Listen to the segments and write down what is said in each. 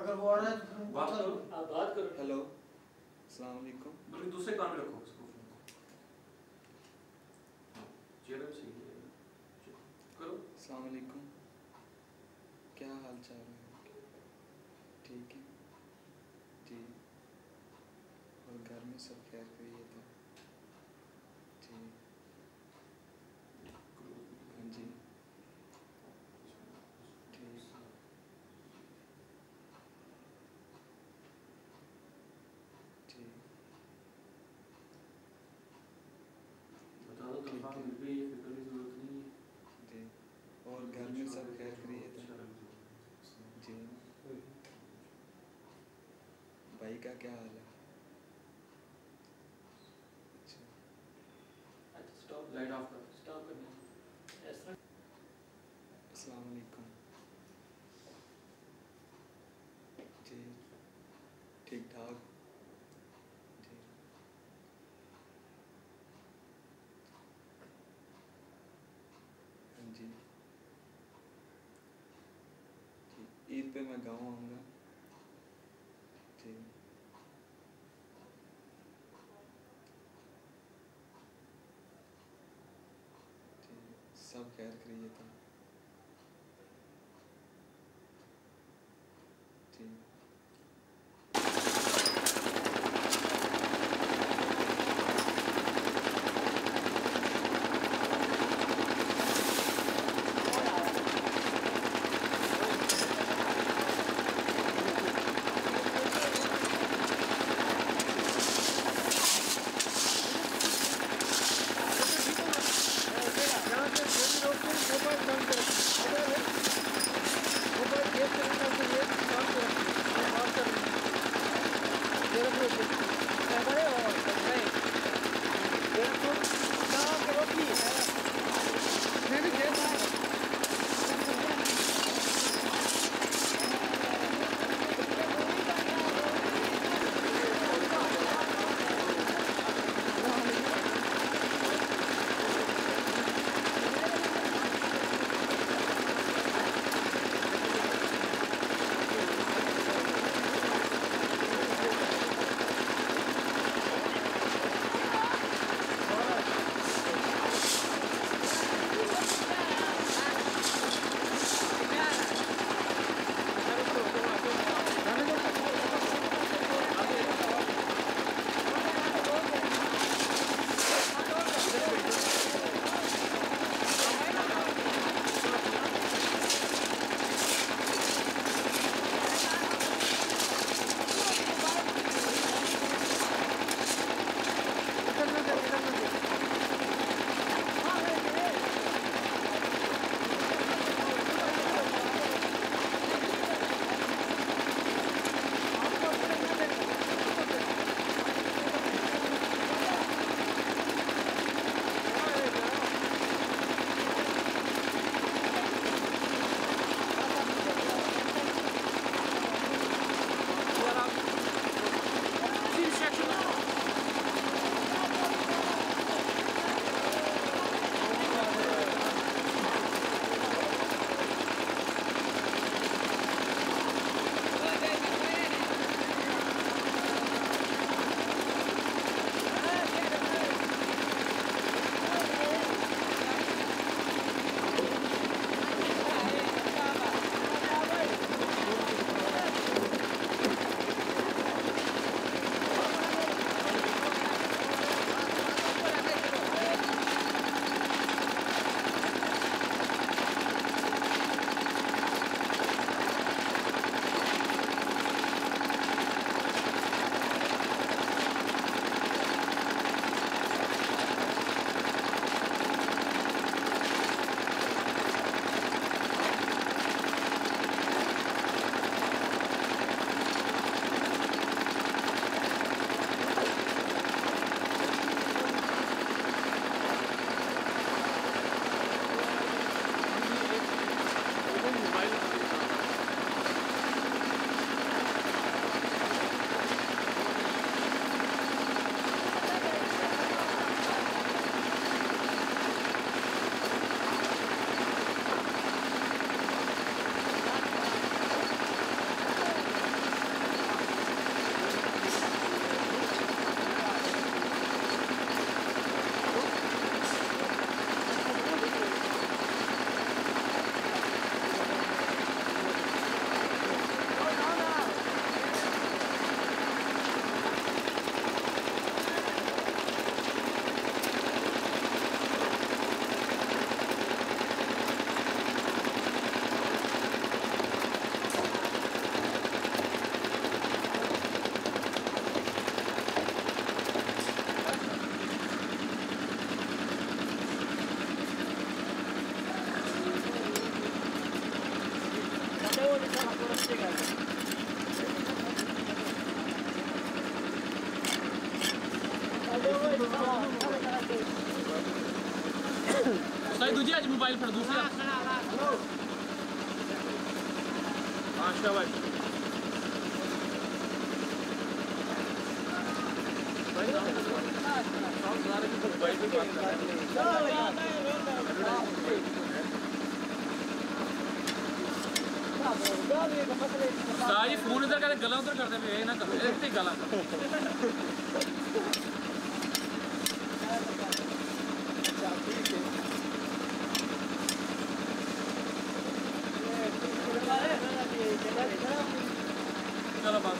अगर वो आ रहा है तो बात करो। आप बात करो। हेलो अस्सलाम वालेकुम। बल्कि दूसरे कान में रखो उसको फ़ोन को। हाँ, चेहरा सही करो। अस्सलाम वालेकुम। क्या हाल चाल है? ठीक है। जी। और घर में सब खैर करिए तो जी करो। हाँ जी ठीक ठीक बता दो तनख्वाह मिल गई है फ़िक्र की ज़रूरत नहीं है जी और घर में सब खैर करिए तो जी भाई का क्या हाल है? अच्छा। जी ठीक ठाक। जी। हाँ जी। जी ईद पे मैं गाँव आऊँगा जी जी सब खैर भाई दूजी आज मोबाइल पर दूसरा। पाँचवा भाई हाँ। सारी फ़ोन इधर कर गला उधर कर दे ना कर गला। Sana bak.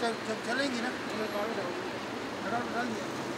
चल, चल, चलेंगी ना? डाल दिया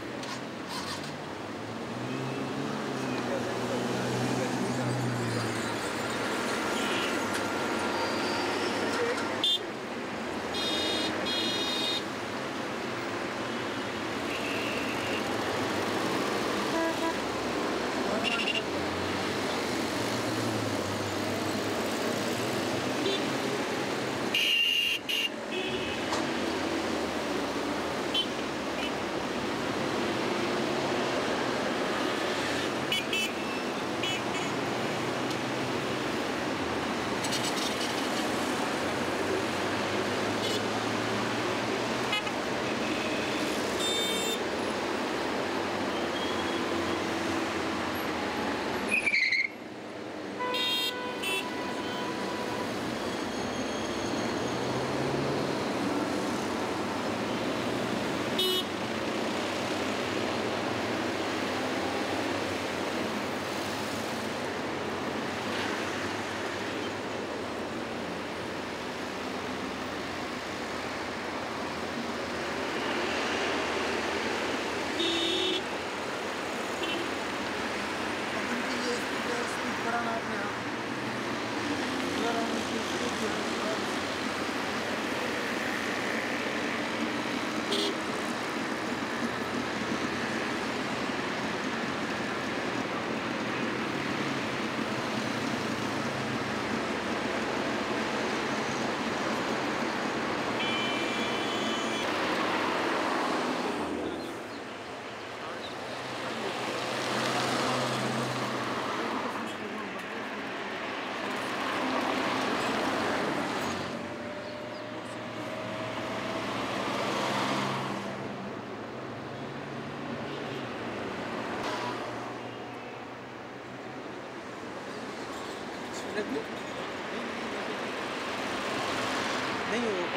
नहीं वो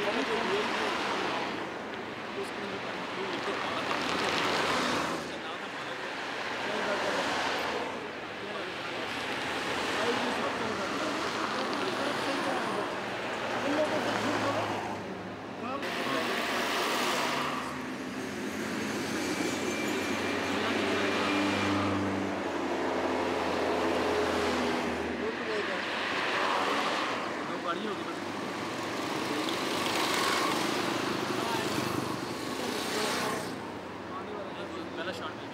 well as Sean Williams.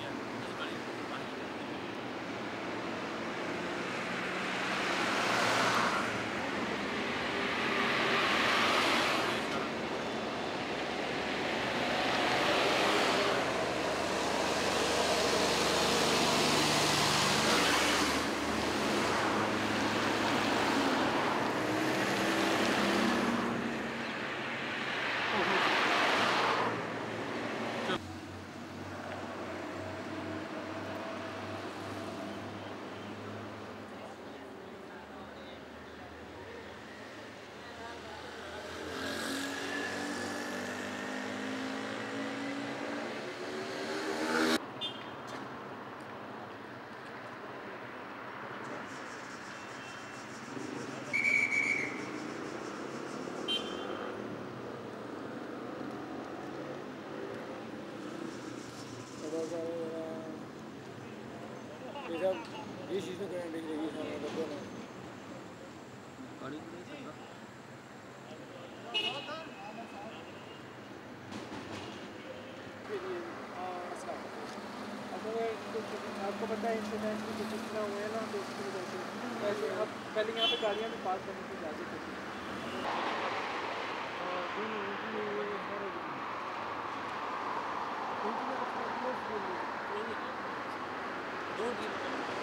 चीज़ में नहीं चलता आपको पता है इंसिडेंट भी कुछ इतना हुआ है ना तो उसकी वजह से ऐसे अब पहले यहाँ पे गाड़ियाँ भी पास करने की इजाज़त होती है। दो दिन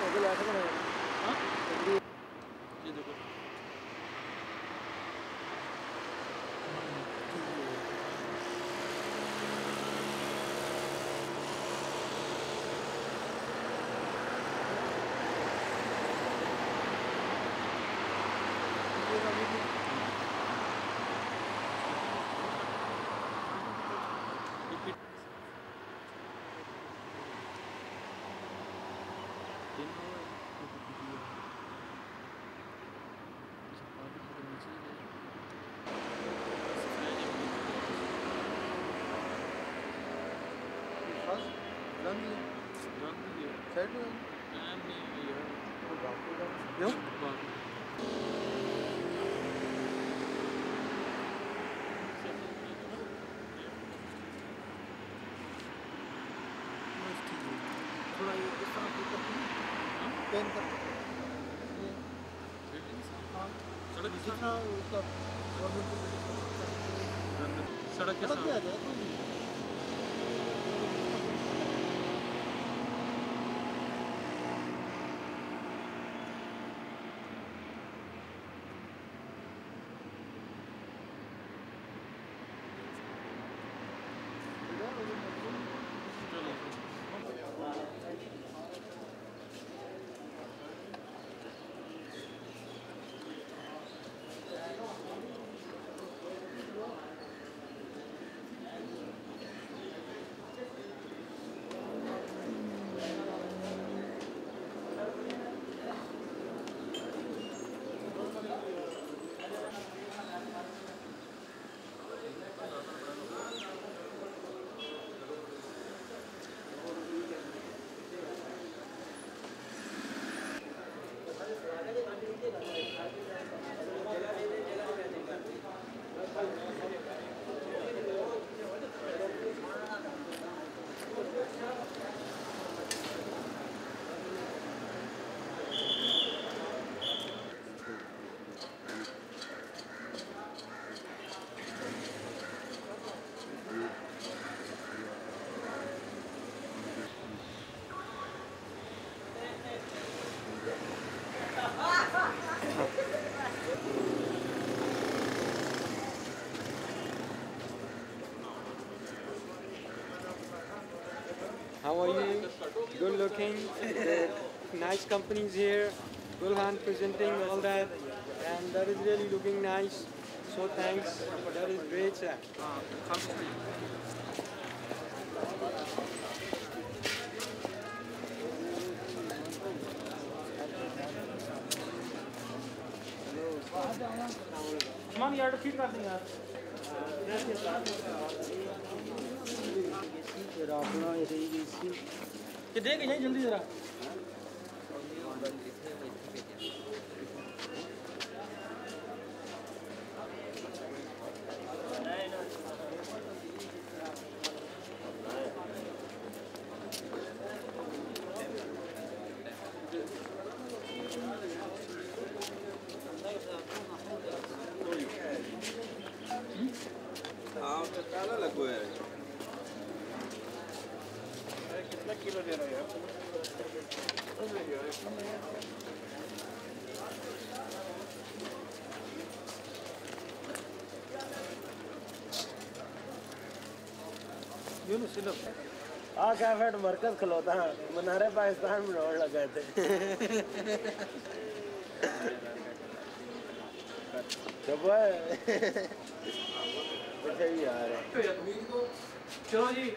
వదిలేకనే सड़क सड़क के सड़क How are you? Good looking. There are nice companies here. Gulhan presenting all that, and that is really looking nice. So thanks. That is great, sir. सामान यार फिट कर ਰਾਤ ਨਾਲ ਇਹ ਸੀ ਕਿੱਦੇ ਗਈਆਂ ਜਲਦੀ ਜ਼ਰਾ? आ कैफेट मरकज खलोता मनारे पाकिस्तान में दौड़ लगाए थे चलो जी।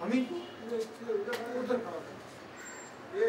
हमीद ये